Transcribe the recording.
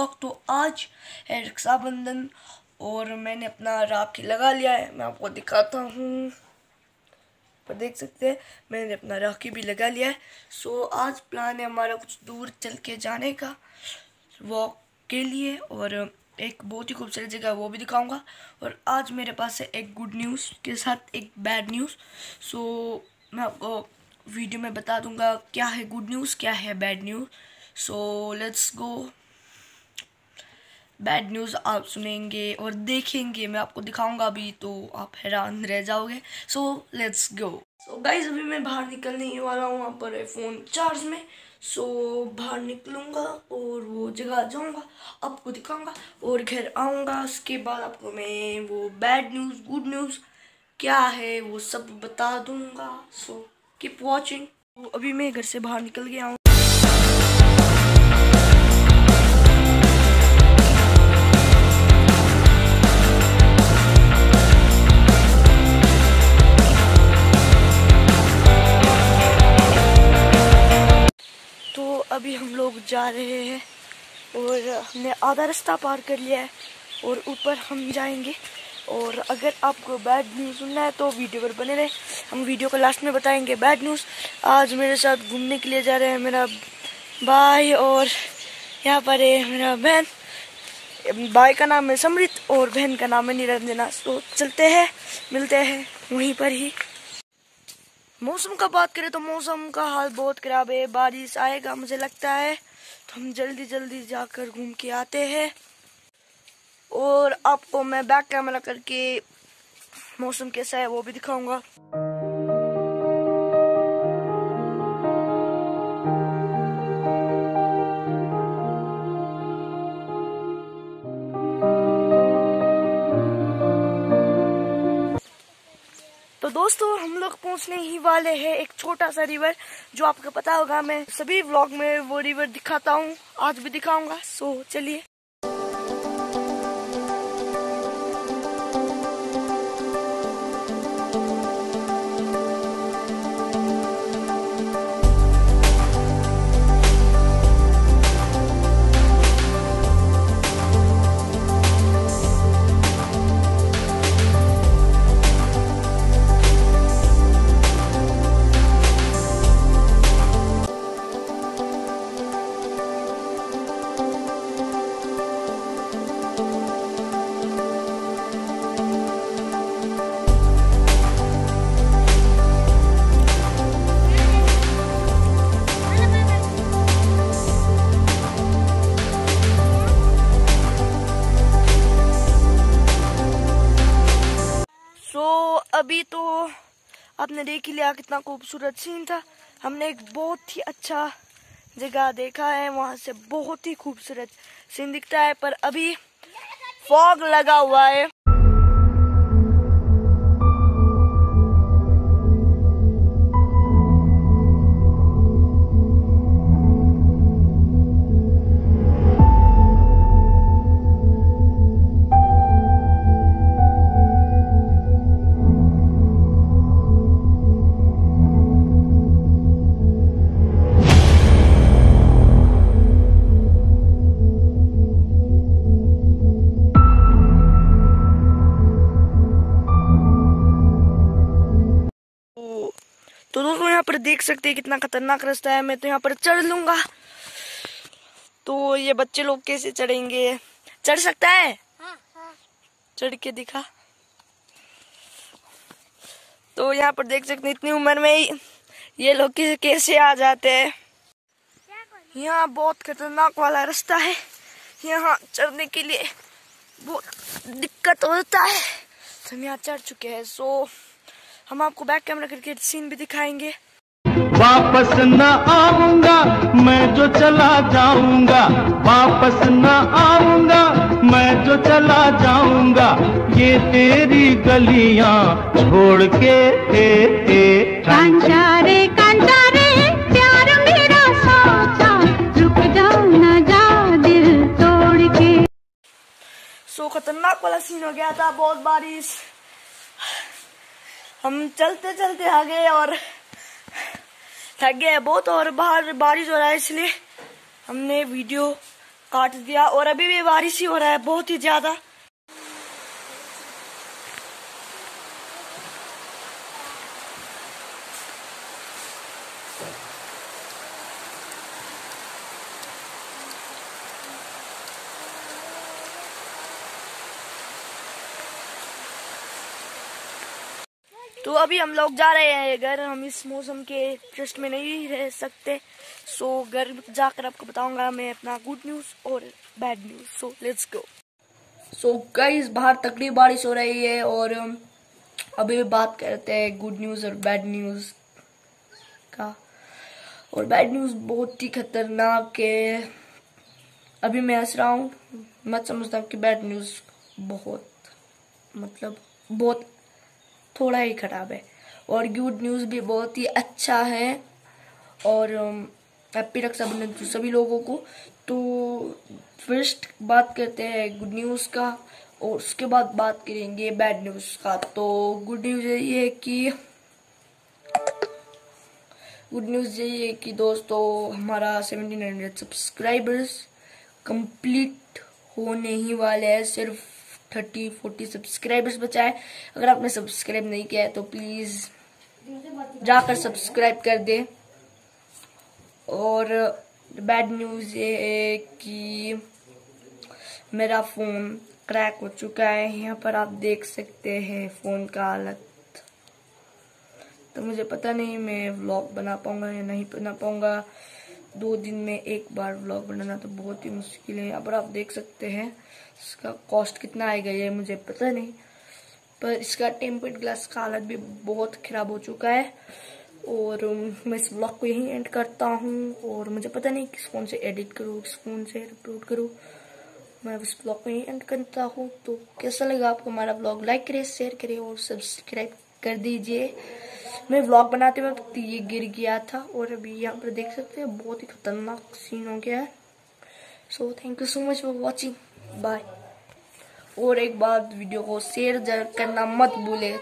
Vlog तो आज है रक्षाबंधन और मैंने अपना राखी लगा लिया है। मैं आपको दिखाता हूँ। पर देख सकते हैं, मैंने अपना राखी भी लगा लिया है। सो आज प्लान है हमारा कुछ दूर चल के जाने का वॉक के लिए और एक बहुत ही खूबसूरत जगह वो भी दिखाऊँगा। और आज मेरे पास है एक गुड न्यूज़ के साथ एक बैड न्यूज़ सो मैं आपको वीडियो में बता दूँगा क्या है गुड न्यूज़ क्या है bad news so let's go bad news आप सुनेंगे और देखेंगे मैं आपको दिखाऊँगा अभी तो आप हैरान रह जाओगे। सो लेट्स गो सो गाइज़ अभी मैं बाहर निकलने वाला हूँ वहाँ पर फ़ोन चार्ज में। सो so, बाहर निकलूँगा और वो जगह जाऊँगा आपको दिखाऊँगा। और घर आऊँगा उसके बाद आपको मैं वो बैड न्यूज़ गुड न्यूज़ क्या है वो सब बता दूँगा। सो कीप वॉचिंग अभी मैं घर से बाहर निकल गया हूँ। अभी हम लोग जा रहे हैं और हमने आधा रास्ता पार कर लिया है और ऊपर हम जाएँगे। और अगर आपको बैड न्यूज़ सुनना है तो वीडियो पर बने रहे। हम वीडियो को लास्ट में बताएँगे। बैड न्यूज़ आज मेरे साथ घूमने के लिए जा रहे हैं मेरा भाई और यहाँ पर है मेरा बहन। भाई का नाम है समृत और बहन का नाम है निरंजना। तो चलते हैं, मिलते हैं वहीं पर ही। मौसम का बात करें तो मौसम का हाल बहुत खराब है। बारिश आएगा, मुझे लगता है। तो हम जल्दी जल्दी जाकर घूम के आते हैं। और आपको मैं बैक कैमरा करके मौसम कैसा है वो भी दिखाऊँगा। दोस्तों, हम लोग पहुँचने ही वाले हैं एक छोटा सा रिवर जो आपको पता होगा, मैं सभी व्लॉग में वो रिवर दिखाता हूँ, आज भी दिखाऊँगा। सो चलिए। अभी तो आपने देख ही लिया कितना खूबसूरत सीन था। हमने एक बहुत ही अच्छा जगह देखा है, वहाँ से बहुत ही खूबसूरत सीन दिखता है, पर अभी फॉग लगा हुआ है। तो दोस्तों यहाँ पर देख सकते हैं कितना खतरनाक रास्ता है। मैं तो यहाँ पर चढ़ लूँगा। तो ये बच्चे लोग कैसे चढ़ेंगे? चढ़ सकता है? हाँ, हाँ। चढ़ के दिखा। तो यहाँ पर देख सकते हैं इतनी उम्र में ही ये लोग कैसे आ जाते हैं। यहाँ बहुत खतरनाक वाला रास्ता है। यहाँ चढ़ने के लिए बहुत दिक्कत होता है। हम यहाँ चढ़ चुके हैं सो हम आपको बैक कैमरा करके सीन भी दिखाएँगे। वापस न आऊँगा मैं जो चला जाऊँगा। वापस न आऊँगा मैं जो चला जाऊँगा। ये तेरी गलियाँ छोड़ के ए, ए, कांचा रे कांचा रे प्यार मेरा सोचा। रुक जाओ ना जा दिल तोड़ के। सो खतरनाक वाला सीन हो गया था बहुत बारिश। हम चलते चलते आ गए और थक गए बहुत और बाहर बारिश हो रहा है, इसलिए हमने वीडियो काट दिया और अभी भी बारिश ही हो रहा है, बहुत ही ज़्यादा। तो अभी हम लोग जा रहे हैं घर हम इस मौसम के ट्रस्ट में नहीं रह सकते। सो घर जाकर आपको बताऊँगा मैं अपना गुड न्यूज़ और bad news so let's go so guys बाहर तकड़ी बारिश हो रही है और अभी भी बात करते हैं गुड न्यूज़ और बैड न्यूज़ का। और बैड न्यूज़ बहुत ही खतरनाक है। अभी मैं हंस रहा हूँ, मत समझता कि बैड न्यूज़ बहुत मतलब बहुत थोड़ा ही खराब है। और गुड न्यूज़ भी बहुत ही अच्छा है। और हैप्पी रक्षाबंधन तो सभी लोगों को। तो फ़र्स्ट बात करते हैं गुड न्यूज़ का। और उसके बाद बात करेंगे बैड न्यूज़ का। तो गुड न्यूज़ ये है कि गुड न्यूज़ ये है कि दोस्तों, हमारा सेवनटीन हंड्रेड सब्सक्राइबर्स कंप्लीट होने ही वाले हैं सिर्फ़ थर्टी, फोर्टी सब्सक्राइबर्स बचा है अगर आपने सब्सक्राइब नहीं किया है तो प्लीज़ जाकर सब्सक्राइब कर दे। और बैड न्यूज़ ये है कि मेरा फ़ोन क्रैक हो चुका है। यहाँ पर आप देख सकते हैं फ़ोन का हालत। तो मुझे पता नहीं मैं व्लॉग बना पाऊँगा या नहीं बना पाऊँगा। दो दिन में एक बार व्लॉग बनाना तो बहुत ही मुश्किल है। पर आप देख सकते हैं इसका कॉस्ट कितना आएगा ये मुझे पता नहीं। पर इसका टेम्पर्ड ग्लास का हालत भी बहुत ख़राब हो चुका है। और मैं इस ब्लॉग को यहीं एंड करता हूँ। और मुझे पता नहीं किस फ़ोन से एडिट करूँ, किस फ़ोन से अपलोड करूँ। मैं इस ब्लॉग को यहीं एंड करता हूँ। तो कैसा लगा आपको हमारा ब्लॉग लाइक करें शेयर करें और सब्सक्राइब कर दीजिए। मैं व्लॉग बनाते वक्त ये गिर गया था और अभी यहाँ पर देख सकते हैं, बहुत ही खतरनाक सीन हो गया है। So thank you so much for watching bye और एक बार वीडियो को शेयर करना मत भूले।